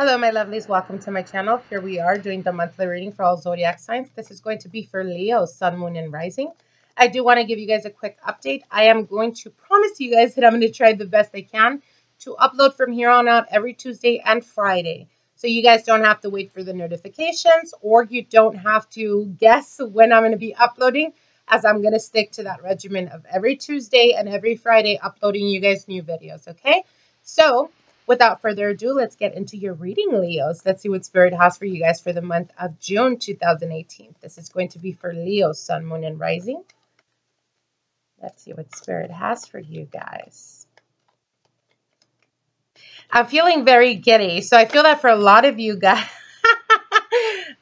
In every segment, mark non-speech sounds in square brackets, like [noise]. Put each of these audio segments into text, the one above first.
Hello, my lovelies. Welcome to my channel. Here we are doing the monthly reading for all zodiac signs. This is going to be for Leo, Sun, Moon, and Rising. I do want to give you guys a quick update. I am going to promise you guys [laughs] that I'm going to try the best I can to upload from here on out every Tuesday and Friday. So you guys don't have to wait for the notifications or you don't have to guess when I'm going to be uploading as I'm going to stick to that regimen of every Tuesday and every Friday uploading you guys new videos, okay? So without further ado, let's get into your reading, Leos. Let's see what Spirit has for you guys for the month of June 2018. This is going to be for Leo, Sun, Moon, and Rising. Let's see what Spirit has for you guys. I'm feeling very giddy. So I feel that for a lot of you guys. [laughs]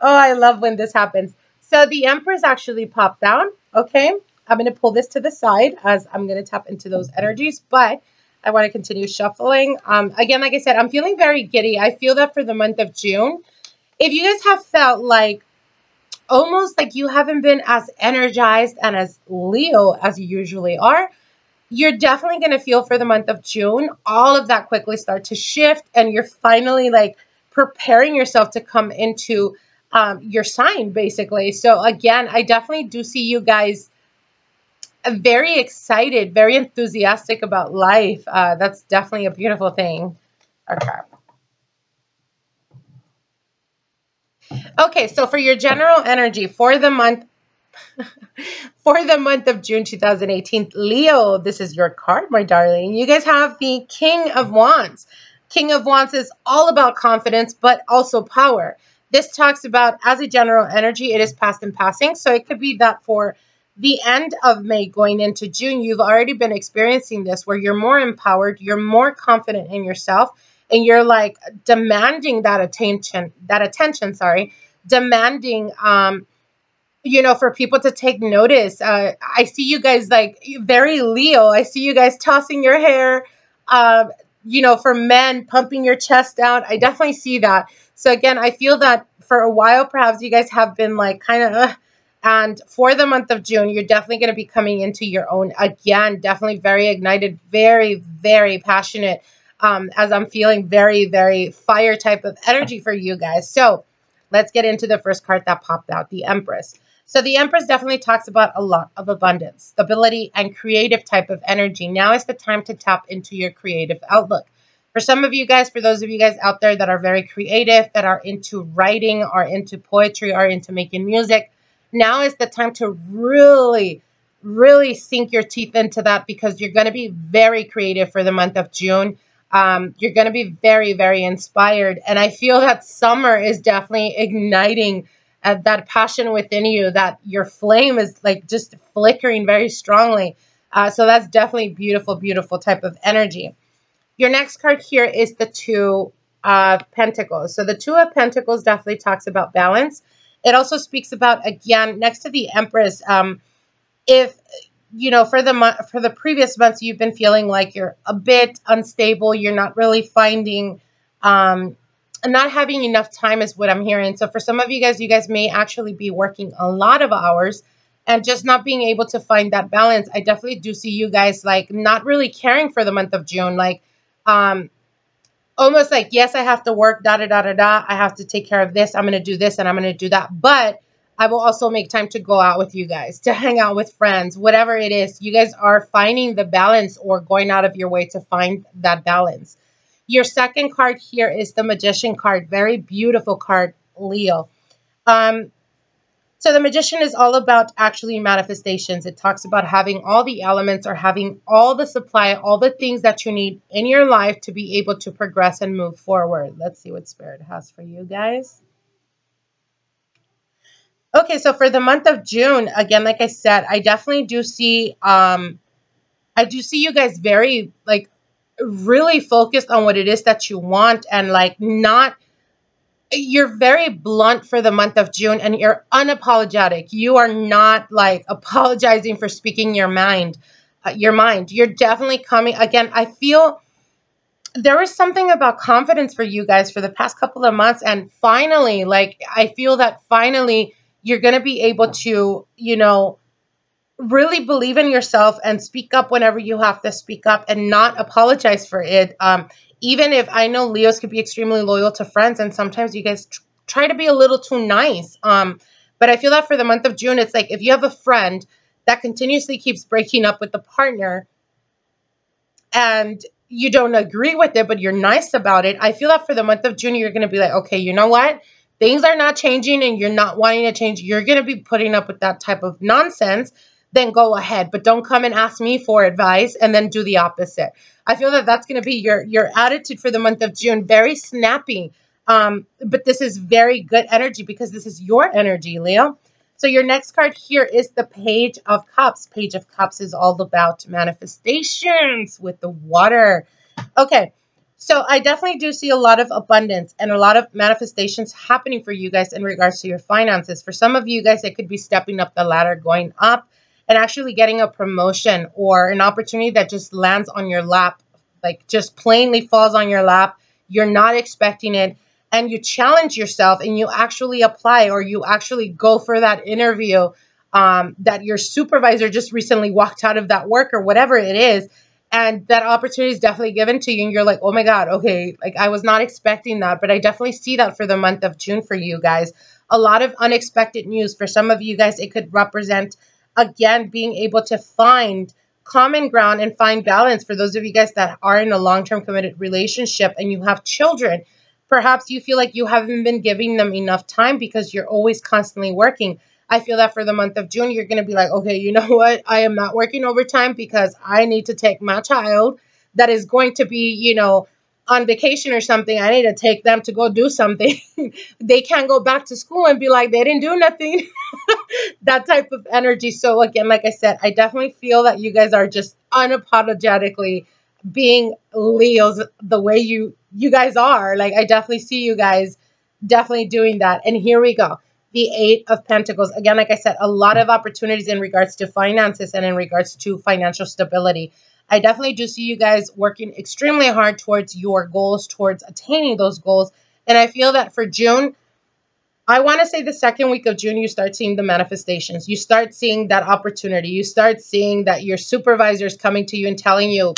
oh, I love when this happens. So the Empress actually popped down. Okay. I'm going to pull this to the side as I'm going to tap into those energies. But I want to continue shuffling. Um, again, like I said, I'm feeling very giddy. I feel that for the month of June. If you guys have felt like almost like you haven't been as energized and as Leo as you usually are, you're definitely going to feel for the month of June, all of that quickly start to shift and you're finally like preparing yourself to come into um, your sign basically. So again, I definitely do see you guys very excited, very enthusiastic about life. Uh, that's definitely a beautiful thing. Okay. Okay, so for your general energy for the month [laughs] for the month of June 2018, Leo, this is your card, my darling. You guys have the King of Wands. King of Wands is all about confidence, but also power. This talks about, as a general energy, it is past and passing. So it could be that for the end of May going into June, you've already been experiencing this where you're more empowered, you're more confident in yourself, and you're like demanding that attention, that attention, sorry, demanding um you know, for people to take notice. Uh, I see you guys like very Leo. I see you guys tossing your hair. Um, you know, for men, pumping your chest out. I definitely see that. So again, I feel that for a while, perhaps you guys have been like kind of, uh, and for the month of June, you're definitely going to be coming into your own again. Definitely very ignited, very, very passionate. Um, as I'm feeling very, very fire type of energy for you guys. So let's get into the first card that popped out, the Empress. So the Empress definitely talks about a lot of abundance, stability, and creative type of energy. Now is the time to tap into your creative outlook. For some of you guys, for those of you guys out there that are very creative, that are into writing, are into poetry, are into making music, now is the time to really, really sink your teeth into that because you're going to be very creative for the month of June. Um, you're going to be very, very inspired. And I feel that summer is definitely igniting uh, that passion within you, that your flame is like just flickering very strongly. Uh, so that's definitely beautiful, beautiful type of energy. Your next card here is the Two of Pentacles. So the Two of Pentacles definitely talks about balance. It also speaks about, again, next to the Empress, um, if, you know, for the month, for the previous months, you've been feeling like you're a bit unstable, you're not really finding, um, not having enough time is what I'm hearing. So for some of you guys, you guys may actually be working a lot of hours and just not being able to find that balance. I definitely do see you guys like not really caring for the month of June. Like, um, almost like, yes, I have to work, da da da da da. I have to take care of this. I'm going to do this and I'm going to do that. But I will also make time to go out with you guys, to hang out with friends, whatever it is. You guys are finding the balance or going out of your way to find that balance. Your second card here is the Magician card. Very beautiful card, Leo. Um, so the magician is all about actually manifestations. It talks about having all the elements or having all the supply, all the things that you need in your life to be able to progress and move forward. Let's see what spirit has for you guys. Okay, so for the month of June, again, like I said, I definitely do see um I do see you guys very like really focused on what it is that you want and like not you're very blunt for the month of June and you're unapologetic. You are not like apologizing for speaking your mind, uh, your mind. You're definitely coming again. I feel there was something about confidence for you guys for the past couple of months and finally like I feel that finally you're going to be able to, you know, really believe in yourself and speak up whenever you have to speak up and not apologize for it. Um, even if I know Leos could be extremely loyal to friends, and sometimes you guys tr- try to be a little too nice. Um, but I feel that for the month of June, it's like if you have a friend that continuously keeps breaking up with the partner and you don't agree with it, but you're nice about it, I feel that for the month of June, you're going to be like, okay, you know what? Things are not changing and you're not wanting to change. You're going to be putting up with that type of nonsense. Then go ahead, but don't come and ask me for advice and then do the opposite. I feel that that's going to be your your attitude for the month of June. Very snappy, um, but this is very good energy because this is your energy, Leo. So your next card here is the Page of Cups. Page of Cups is all about manifestations with the water. Okay, so I definitely do see a lot of abundance and a lot of manifestations happening for you guys in regards to your finances. For some of you guys, it could be stepping up the ladder, going up, and actually getting a promotion or an opportunity that just lands on your lap, like just plainly falls on your lap. You're not expecting it and you challenge yourself and you actually apply or you actually go for that interview um, that your supervisor just recently walked out of that work or whatever it is and that opportunity is definitely given to you and you're like oh my god okay like i was not expecting that but i definitely see that for the month of june for you guys a lot of unexpected news for some of you guys it could represent again being able to find common ground and find balance for those of you guys that are in a long-term committed relationship and you have children Perhaps you feel like you haven't been giving them enough time because you're always constantly working. I feel that for the month of June, you're going to be like, okay, you know [laughs] what? I am not working overtime because I need to take my child that is going to be, you know, on vacation or something. I need to take them to go do something. [laughs] they can't go back to school and be like, they didn't do nothing. [laughs] that type of energy. So, again, like I said, I definitely feel that you guys are just unapologetically being Leos the way you you guys are. Like I definitely see you guys definitely doing that. And here we go. The 8 of Pentacles. Again, like I said, a lot of opportunities in regards to finances and in regards to financial stability. I definitely do see you guys working extremely hard towards your goals, towards attaining those goals. And I feel that for June, I want to say the second week of June, you start seeing the manifestations. You start seeing that opportunity. You start seeing that your supervisor is coming to you and telling you,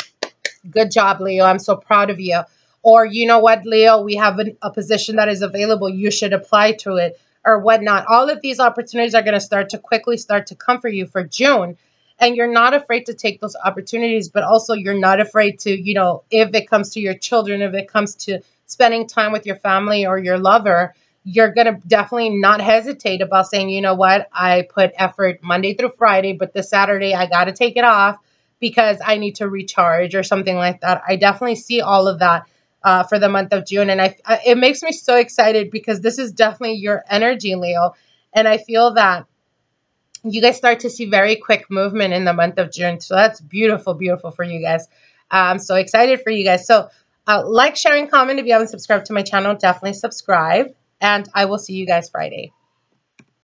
Good job, Leo. I'm so proud of you. Or, you know what, Leo, we have an, a position that is available. You should apply to it or whatnot. All of these opportunities are going to start to quickly start to come for you for June. And you're not afraid to take those opportunities, but also you're not afraid to, you know, if it comes to your children, if it comes to spending time with your family or your lover, you're going to definitely not hesitate about saying, you know what, I put effort Monday through Friday, but this Saturday I got to take it off because I need to recharge or something like that. I definitely see all of that uh, for the month of June. And I, I, it makes me so excited because this is definitely your energy, Leo. And I feel that you guys start to see very quick movement in the month of June. So that's beautiful, beautiful for you guys. I'm so excited for you guys. So uh, like, share, and comment. If you haven't subscribed to my channel, definitely subscribe. And I will see you guys Friday.